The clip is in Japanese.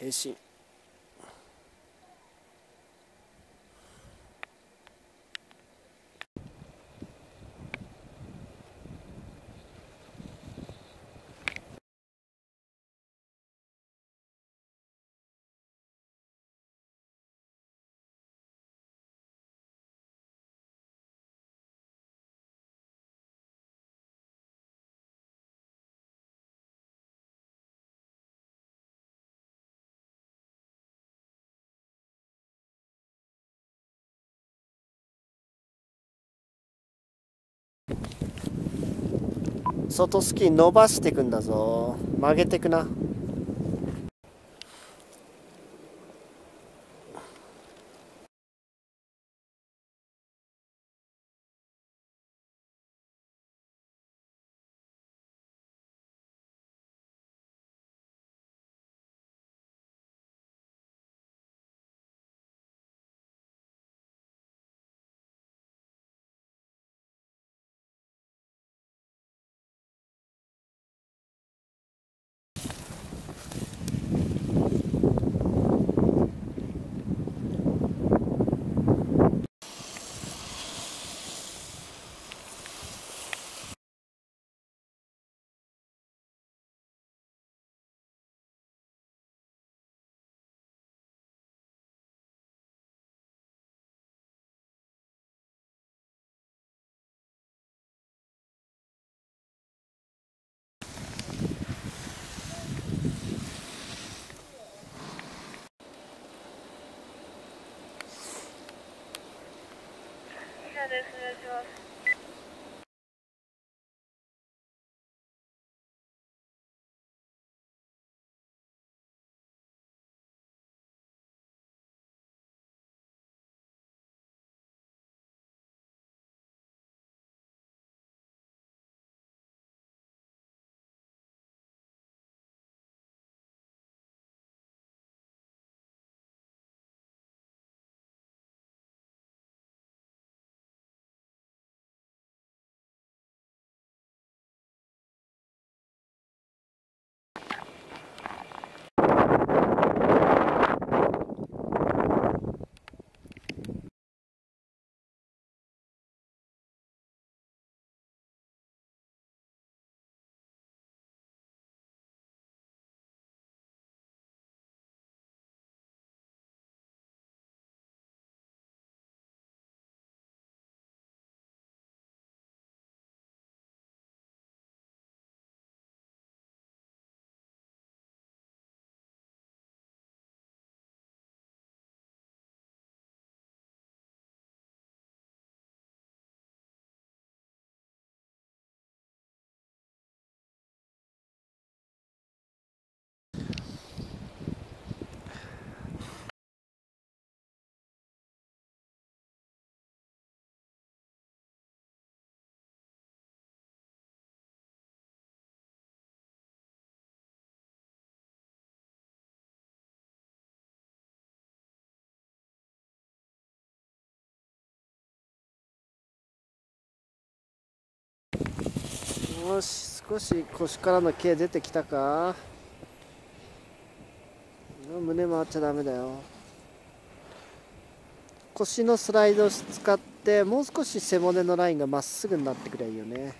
変身。外スキー伸ばしていくんだぞ。曲げてくな。です。お願いします。よし少し腰からの毛出てきたか？胸回っちゃダメだよ。腰のスライドを使ってもう少し背骨のラインがまっすぐになってくればいいよね。